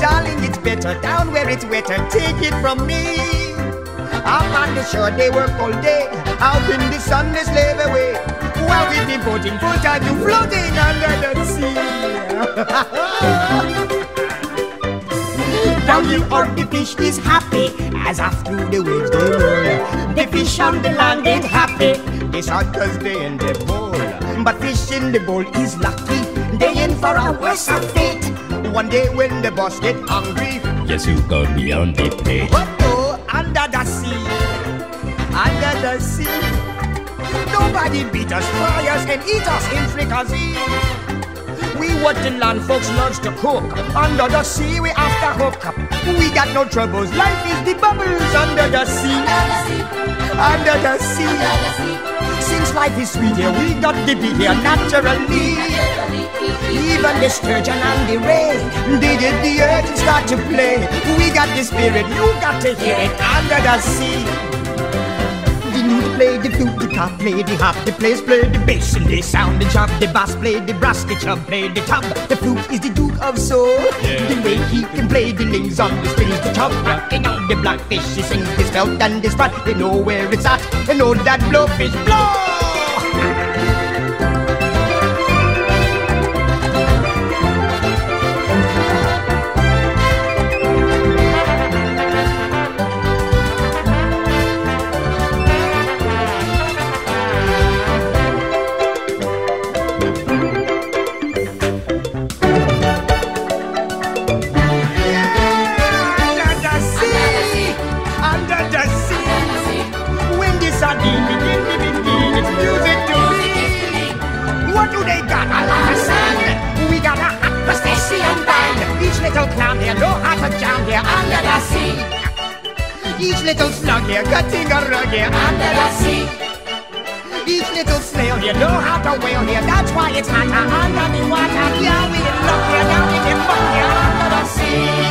Darling, it's better down where it's wetter. Take it from me. Up on the shore, they work all day. Out in the sun, they slave away. While we've been putting full time to floating under the sea. Down here on the fish is happy as after the waves they roll. The fish on the land ain't happy. They shot cause they in the bowl. But fish in the bowl is lucky. They in for a worse fate. One day when the boss get hungry, Yes, you got me on the plate. oh, oh, under the sea, under the sea. Nobody beat us, fry us, and eat us in fricassee. We what the land folks loves to cook. Under the sea, we after hook up. We got no troubles. Life is the bubbles under the sea. Under the sea. Since life is sweet here, we got to be here naturally. Even the sturgeon and the ray, they did the earth and start to play. We got the spirit, you got to hear it under the sea. The lute play the flute, the cop play the hop, the players play the bass and they sound the chop, the bass play the brass, the chub play the tub. The flute is the duke of soul. The way he can play the lings on the strings, the chub rocking on the blackfish, he sings his belt and his spot. They know where it's at, they know that blowfish blow. Little clown here know how to jam here under the sea. Each little slug here cutting a rug here under the sea. Each little snail here know how to whale here. That's why it's hotter uh, under the water. Yeah, we in love here, down in the fun here under the sea.